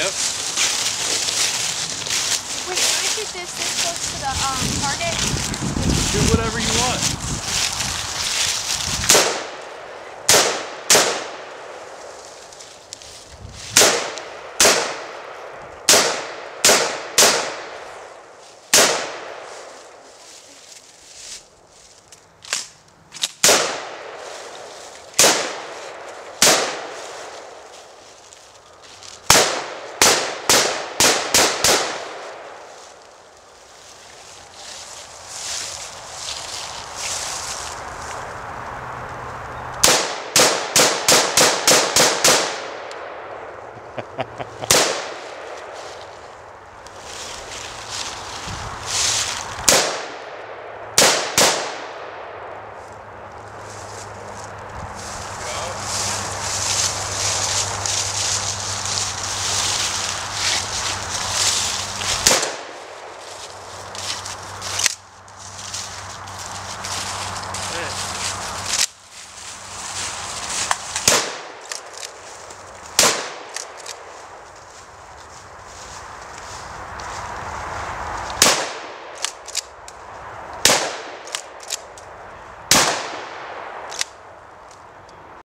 Yep. Wait, can I shoot this this close to the um, target? Do whatever you want. Ha ha ha.